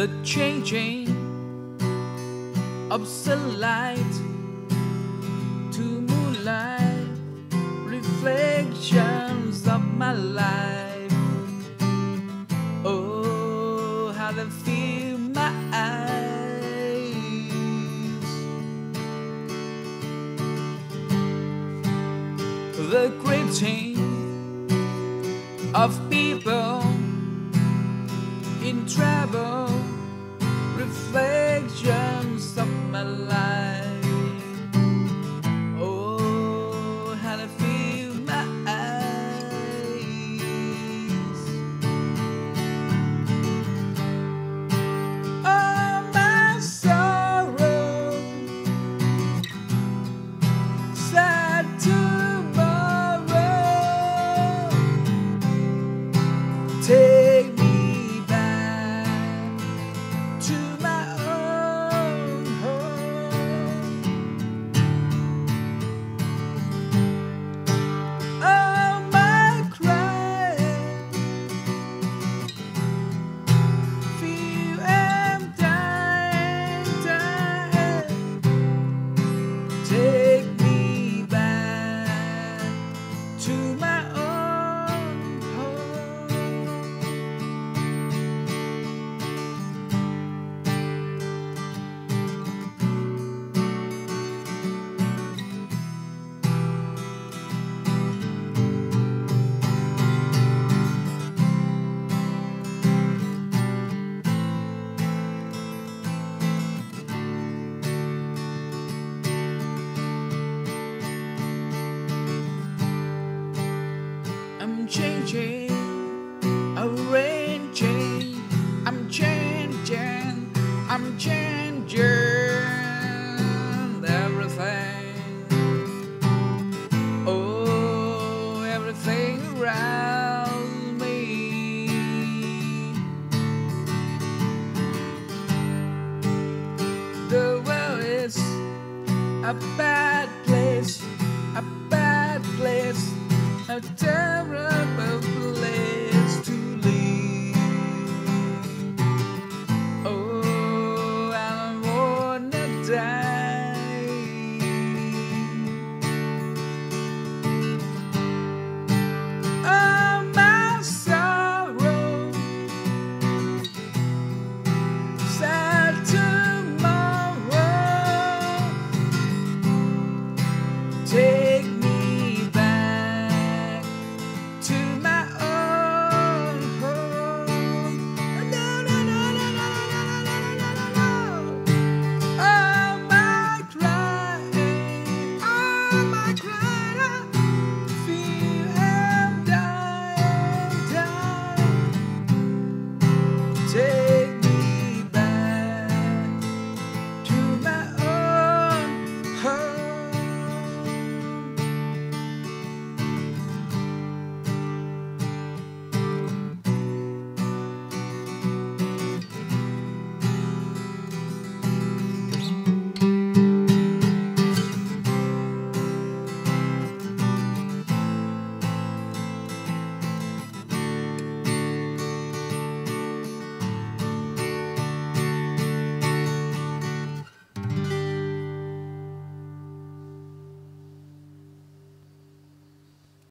the changing of sunlight to moonlight reflections of my life. Oh, how they fill my eyes. The greeting of people in trouble flame. A bad place, a bad place, a terrible place to live. Oh, I wanna die.